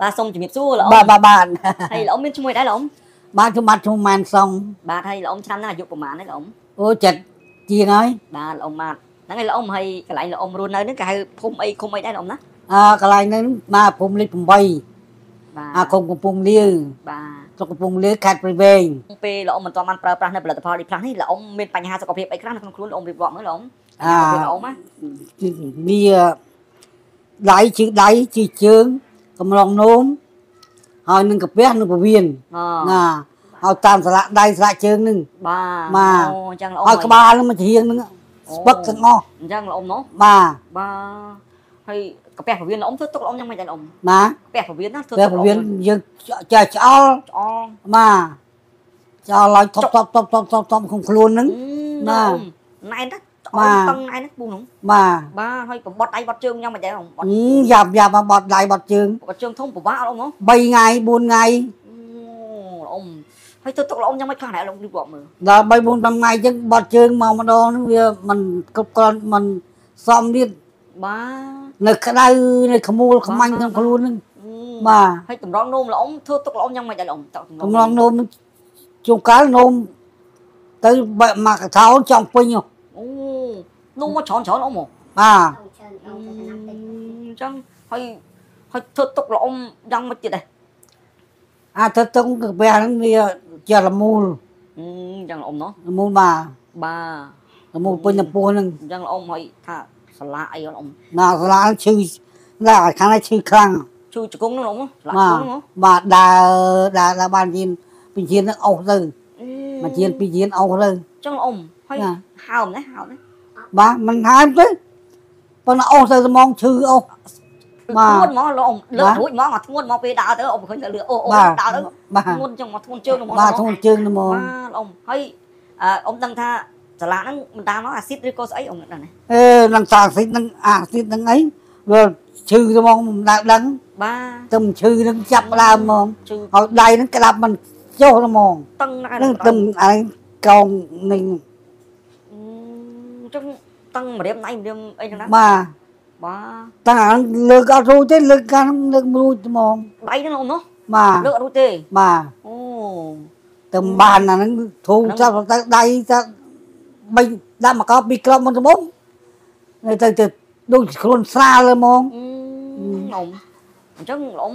បាទសូមជំរាបសួរលោកអ៊ំបាទបាទបាទហើយលោកអ៊ំមានឈ្មោះអីដែរលោកអ៊ំបាទខ្ញុំបាទខ្ញុំម៉ានសុងបាទហើយលោកអ៊ំឆ្នាំហ្នឹងអាយុប្រហែលដែរលោកអ៊ំអូចិត្តជាងហើយបាទលោកអ៊ំបាទហ្នឹងហើយលោកអ៊ំហើយកន្លែងលោកអ៊ំរស់នៅហ្នឹងគេហៅភូមិអីឃុំអីដែរលោកអ៊ំណាអើកន្លែងហ្នឹងមកភូមិលេខ8បាទអាឃុំកំពង់លាវបាទស្រុកកំពង់លាវខេត្តព្រៃវែងពេលលោកអ៊ំមិនទាន់បានប្រើប្រាស់នៅផលិតផលឌីផ្លាស់នេះលោកអ៊ំមានបញ្ហាសុខភាពអីខ្លះនៅក្នុងខ្លួនលោកអ៊ំរៀបរាប់មើលលោកអ៊ំអាសុខភាពលោកអ៊ំណាវាដៃជើងដៃជើងជើង កំឡុងនោមហើយនឹងកាពះនឹងពវៀនអូណាហើយតាមស្លាកដៃស្លាកជើងហ្នឹងបាទបាទអូអញ្ចឹងលោកអ៊ំហើយក្បាលហ្នឹងមកជ្រៀងហ្នឹងស្ពឹកទាំងអស់អញ្ចឹងលោកអ៊ំនោះបាទបាទហើយកាពះពវៀនលោកអ៊ំធ្វើទុកលោកអ៊ំយ៉ាងម៉េចដែរលោកអ៊ំណាកាពះពវៀនណាធ្វើតែទុកពវៀនយើងចេះឆ្អល់ឆ្អងបាទឆ្អល់ឲ្យថប់ថប់ថប់ថប់ថប់ថប់ក្នុងខ្លួនហ្នឹងណាបាទណែនណា ឆ្អបាទងតឹងណែនណាពូនោះបាទបាទហើយបំបត់ដៃបត់ជើងយ៉ាងម៉េចដែរអ៊ំបត់អឺយ៉ាប់យ៉ាប់មកបត់ដៃបត់ជើងបត់ជើងធំពិបាកអត់អ៊ំហ៎3ថ្ងៃ4ថ្ងៃអូលោកអ៊ំហើយធ្វើទុកលោកអ៊ំយ៉ាងម៉េចខ្លះដែរលោករៀបរាប់មើលដល់3 4 5ថ្ងៃអញ្ចឹងបត់ជើងមកម្ដងហ្នឹងវាមិនគ្រប់គ្រាន់មិនសមទៀតបាទនៅក្តៅនៅខ្មួលខ្មាញ់ក្នុងខ្លួនហ្នឹងអឺបាទហើយតម្រងនោមលោកអ៊ំធ្វើទុកលោកអ៊ំយ៉ាងម៉េចដែរលោកអ៊ំតើកំឡងនោមជួនកាលនោមទៅបែកមកកថោនចង់ពេញហ៎ អូនោមមកច្រើនច្រើនអ៊ំហ៎បាទអញ្ចឹងហើយហើយធ្វើទុកលោកអ៊ំយ៉ាងម៉េចទៀតដែរអាទៅទឹកកាពះហ្នឹងវាជារមូលអឺអញ្ចឹងលោកអ៊ំណោះរមូលបាទបាទរមូលពេញទៅពោះហ្នឹងអញ្ចឹងលោកអ៊ំហើយថាសាឡាអីលោកអ៊ំណាស្លាឈឺណាខាងនេះឈឺខ្លាំងជួយជង្គង់នោះលោកអ៊ំសាឡាបាទជង្គង់នោះបាទដើរដើរដើរបានជៀនពីជៀនហ្នឹងអស់ទៅអឺមកជៀនពីជៀនអស់ទៅអញ្ចឹងលោកអ៊ំ ហើយណាហើមណាហើមណាបាទមិនហើមទេប៉ុន្តែអស់ទៅស្មងឈឺអស់បាទធ្ងន់ហ្មងលោកអ៊ំលើកបាទរួចហ្មងអាធ្ងន់ហ្មងពេលដើរទៅអ៊ំឃើញតែលឺអូអូបាទដើរទៅបាទធ្ងន់អញ្ចឹងមកធ្ងន់ជើងហ្មងបាទធូនជើងទៅហ្មងបាទលោកអ៊ំហើយអឺអ៊ំដឹងថាសាឡាហ្នឹងមិនតាមមកអាស៊ីតឬក៏ស្អីអ៊ំដឹងណាអេនឹងតាស៊ីតនឹងអាស៊ីតនឹងអីវាឈឺស្មងមិនដើរដឹងបាទទៅមិនឈឺនឹងចាប់ផ្ដើមហ្មងជឺហើយដៃនឹងក្តាប់មិនចុះហ្មងតឹងណាស់នឹងទៅអីកោងនឹងអញ្ចឹងតឹងម្រាមដៃម្រាមអីហ្នឹងណាបាទបាទតាអាលើកអត់រួចទេលើកកាលលើករួចហ្មងដៃហ្នឹងលោកអ៊ំនោះបាទលើកអត់រួចទេបាទអូទៅបានអាហ្នឹងធូរចាប់ទៅដៃទៅបីដាក់មកកោពីរក្របមុនត្បូងនៅទៅទៅដូចខ្លួនស្រាលហ្មងអឺអ៊ំអញ្ចឹងលោកអ៊ំ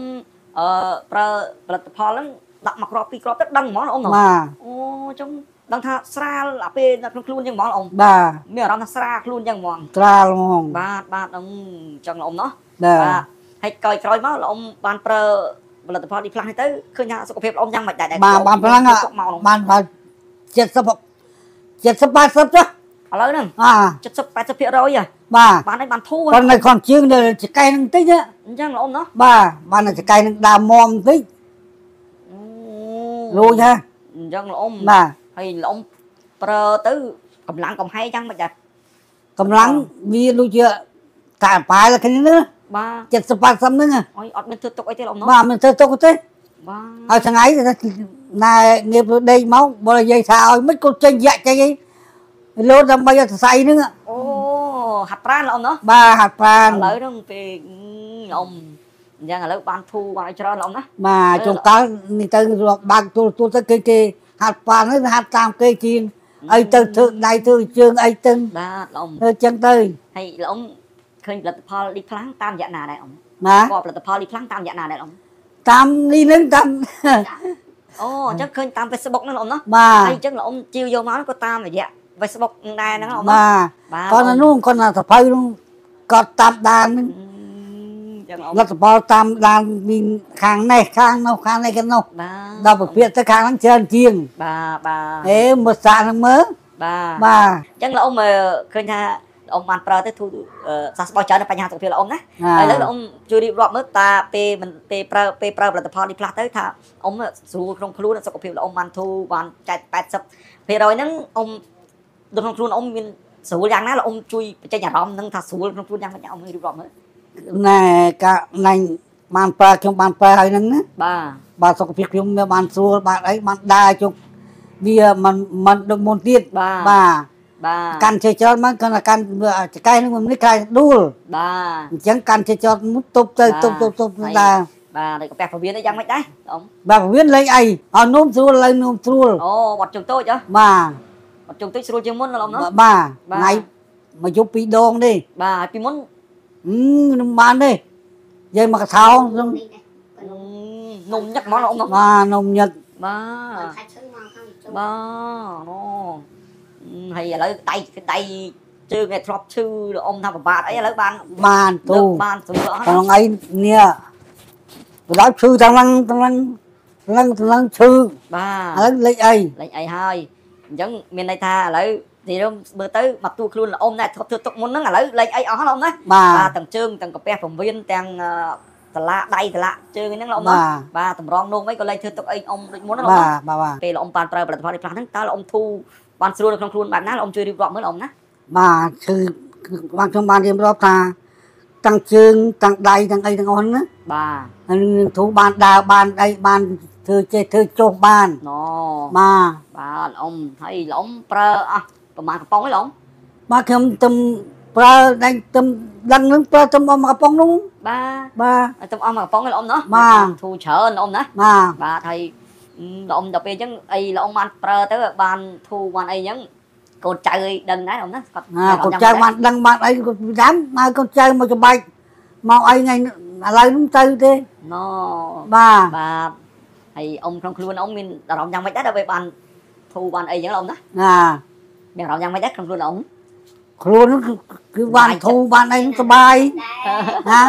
អឺប្រើផលិតផលហ្នឹងដាក់មកគ្រាប់ពីរគ្រាប់ទៅដឹងហ្មងលោកអ៊ំនោះបាទអូអញ្ចឹង ដឹងថាស្រាលអាពេលនៅក្នុងខ្លួនអញ្ចឹងហ្មងលោកអ៊ំបាទមានអារម្មណ៍ថាស្រាលខ្លួនអញ្ចឹងហ្មងស្រាលហ្មងបាទបាទអ៊ំអញ្ចឹងលោកអ៊ំណោះបាទបាទហើយក្រោយក្រោយមកលោកអ៊ំបានប្រើផលិតផលឌីផ្លាស់នេះទៅឃើញថាសុខភាពលោកអ៊ំយ៉ាងម៉េចដែរបាទបានប្រឡងទុកមកលោកបានបាន70 70 80ចុះឥឡូវហ្នឹងអា70 80%ហ៎បាទបានហើយបានធូរប៉ុន្តែនៅខនជើងនៅចកែនឹងតិចណាអញ្ចឹងលោកអ៊ំណោះបាទបាននៅចកែនឹងដើមមមតិចអូរួចហ่ะអញ្ចឹងលោកអ៊ំបាទ ហើយលោកអ៊ំប្រើទៅកម្លាំងកំហែងយ៉ាងម៉េចដែរកម្លាំងវាដូចជាកាប៉ាល់គ្នាណាបាទ70 80ហ្នឹងណាអើយអត់មានធ្វើទុកអីទេលោកអ៊ំណោះបាទមិនធ្វើទុកទេបាទហើយថ្ងៃទៅណែងៀបដេកមកបើនិយាយថាឲ្យមិនក៏ចេញយ៉ាក់ចេញអីលោតដើម្បីឲ្យសរសៃហ្នឹងអូហាត់ប្រាណលោកអ៊ំណោះបាទហាត់ប្រានឥឡូវហ្នឹងពេលលោកអ៊ំអញ្ចឹងឥឡូវបានធូរបានឲ្យច្រើនលោកអ៊ំណាបាទចុងកាលនេះទៅរាប់បាក់ទូលទូលទៅគេគេ ហាត់ប្រានហ្នឹងហាត់តាមគេជាងអីទៅធ្វើដៃធ្វើជើងអីទៅបាទលោកអ៊ំធ្វើចឹងទៅហើយលោកអ៊ំឃើញផលិតផលឌីផ្លាំងតាមរយៈណាដែរអ៊ំណាក៏ផលិតផលឌីផ្លាំងតាមរយៈណាដែរអ៊ំតាមនេះហ្នឹងតាមអូអញ្ចឹងឃើញតាម Facebook ហ្នឹងលោកអ៊ំណាបាហើយទអញ្ចឹងលោកអ៊ំជីវយកមកហ្នឹងក៏តាមរយៈ Facebook ហ្នឹងដែរហ្នឹងលោកអ៊ំណាបាទបាទគាត់នៅនោះគាត់នៅសភៅនោះគាត់តាមដានហ្នឹងអឺអញ្ចឹងលោកអ៊ំលទ្ធផលតាមដានពីខាងនេះខាងនោះខាងនេះខាងនោះបាទដល់ប្រភេទទៅខាងហ្នឹងច្រើនជាងបាទបាទអេមើលសាកហ្នឹងមើលបាទបាទអញ្ចឹងលោកអ៊ំមើលឃើញថាលោកអ៊ំបានប្រើទៅធូរអឺសះស្បើច្រើននៅបញ្ហាសុខភាពលោកអ៊ំណាអាឥឡូវលោកអ៊ំជួយរៀបរាប់មើលតាពេលមិនពេលប្រើពេលប្រើផលិតផលនេះផ្លាស់ទៅថាអ៊ំស្រួលក្នុងខ្លួនសុខភាពលោកអ៊ំបានធូរបានចែក80%ហ្នឹងអ៊ំនៅក្នុងខ្លួនអ៊ំមានស្រួលយ៉ាងណាលោកអ៊ំជួយបញ្ចេញអារម្មណ៍ហ្នឹងថាស្រួលក្នុងខ្លួនយ៉ាងម៉េចអ៊ំរៀបរាប់មើល ណែកាណែបានប្រើខ្ញុំបានប្រើហើយហ្នឹងណាបាទបាទសុខភាពខ្ញុំវាបានស្រួលបានអីបានដើរជុកវាមិនមិនដូចមុនទៀតបាទបាទបាទកាន់ជើច្រើនមកគាត់ថាកាន់វាចកែហ្នឹងមិននេះខ្លាយដួលបាទអញ្ចឹងកាន់ជើច្រើនមុតទប់ទៅបាទទប់ទប់ទប់ហើយដើរបាទហើយកាពះពវៀនអីយ៉ាងម៉េចដែរអ៊ំបាទវាលេងអីឲ្យនោមស្រួលឡើងនោមស្រួលអូបត់ជើងតូចហ៎បាទបត់ជើងតូចស្រួលជាងមុនណាអ៊ំណាបាទបាទថ្ងៃមកយប់ពីរដងទេបាទហើយពីមុន អឺនឹងបានទេយើងមកកថោងខ្ញុំនំញឹកហ្មងណាអ៊ំណាបាទនំញឹកបាទខាច់ឈើមកហើយចុះបាទអូហើយឥឡូវដៃដៃជើងឯធ្លាប់ឈឺអ៊ំថាពិបាកអីឥឡូវបានបានទូលើកបានស្រួលអស់ខាណាងអីនេះបដល់ឈឺទាំងឡើងទាំងឡើងទាំងឡើងទាំងឡើងឈឺបាទឥឡូវលេខអីលេងអីហើយអញ្ចឹងមានន័យថាឥឡូវ ទីរួមមើលទៅមកទួខ្លួនល្អអ៊ំណាធ្លាប់ធ្វើទុកមុនហ្នឹងឥឡូវលេងអីអស់ណាអ៊ំណាបាបាទទទាំងជើងទាំងកាពះពវៀនទាំងអឺតឡាដៃតឡាជើងអីហ្នឹងលោកអ៊ំបាណាទបាទតម្រងនោមអីក៏លេងធ្វើទុកអីអ៊ំដូចមុនណាលោកបាអ៊ំណាទបាទបាទពេលលោកអ៊ំបានប្រើផលិតផលនេះខ្លះហ្នឹងតើលោកអ៊ំធូរបានស្រួលនៅក្នុងខ្លួនបែបណាលោកអ៊ំជួយរៀបរាប់មើលលោកអ៊ំណាបាទគឺបានខ្ញុំបានរៀបរាប់ថាទាំងជើងទាំងដៃទាំងអីទាំងអស់ហ្នឹងណាបាទហើយនឹងធូរបានដើរបានអីបានធ្វើចេះធ្វើចុះបានណបាទបាទលោកអ៊ំហើយលោកអ៊ំប្រើអស់ ប្រហែលកំប៉ុងឯងលោកអ៊ំបាទខ្ញុំទំប្រើដៃទំដឹងនឹងប្រើទំអមកំប៉ុងនោះបាទបាទហើយទៅអស់មកកំប៉ុងឯងលោកអ៊ំណាបាទធូរច្រើនលោកអ៊ំណាបាទបាទហើយអឺលោកអ៊ំដល់ពេលអញ្ចឹងអីលោកអ៊ំបានប្រើទៅបានធូរបានអីអញ្ចឹងកូនចៅអីដឹងដែរអ៊ំណាគាត់ណាកូនចៅបានដឹងបានអីក៏ពីដើមហើយកូនចៅមកច្បាច់មកអីថ្ងៃនេះឥឡូវហ្នឹងទៅទេណបាទបាទហើយអ៊ំក្នុងខ្លួនអ៊ំមានអារម្មណ៍យ៉ាងម៉េចដែរដល់ពេលបានធូរបានអីអញ្ចឹងលោកអ៊ំណាណា មានអារម្មណ៍យ៉ាងម៉េចដែរក្នុងខ្លួនអង្គខ្លួនគឺគឺបានធូរបានអីសុបាយណា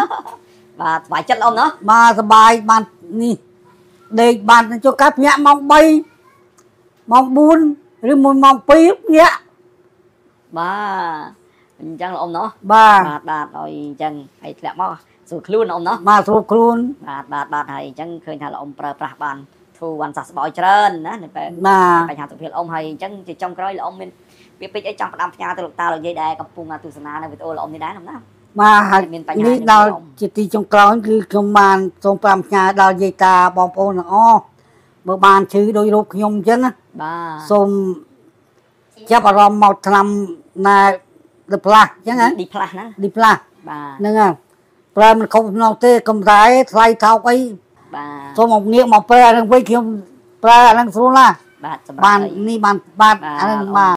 បាទសុបាយចិត្តអង្គណោះបាទសុបាយបាននេះដេកបានចុះកាត់ភ្ញាក់ម៉ោង3ម៉ោង4ឬមួយម៉ោង2ភ្ញាក់បាទអញ្ចឹងអង្គណោះបាទបាទបាទឲ្យអញ្ចឹងឲ្យធ្លាក់មកស្រួលខ្លួនអង្គណោះបាទស្រួលខ្លួនបាទបាទបាទហើយអញ្ចឹងឃើញថាលោកអង្គប្រើប្រាស់បានធូរបានសះស្បើយច្រើនណានៅពេលបញ្ហាសុខភាពអង្គហើយអញ្ចឹងជាចុងក្រោយលោកអង្គមាន ពាក្យពេចន៍អីចង់ផ្ដាំផ្ញើទៅលោកតាលោកយាយដែរកំពុងទស្សនានៅវីដេអូលោកអ៊ំនេះដែរណាណាបាទហើយមានបញ្ហានេះនេះដល់ខ្ញុំជាទីចុងក្រោយគឺខ្ញុំបានសូមប្រាំផ្ញើដល់យាយតាបងប្អូនទាំងអស់បើបានឈឺដោយរូបខ្ញុំអញ្ចឹងណាបាទសូមចាប់អារម្មណ៍មកឆ្នាំណាឌីផ្លាស់អញ្ចឹងណាឌីផ្លាស់ណាឌីផ្លាស់បាទហ្នឹងហើយប្រើមិនខុសក្នុងទេកំតែថ្លៃថោកអីបាទសូមមកងាកមកប្រើអាហ្នឹងវិញខ្ញុំប្រើអាហ្នឹងស្រួលណាស់បាទសម្រាប់បានឲ្យនេះបានបាទបាទអាហ្នឹងបាទ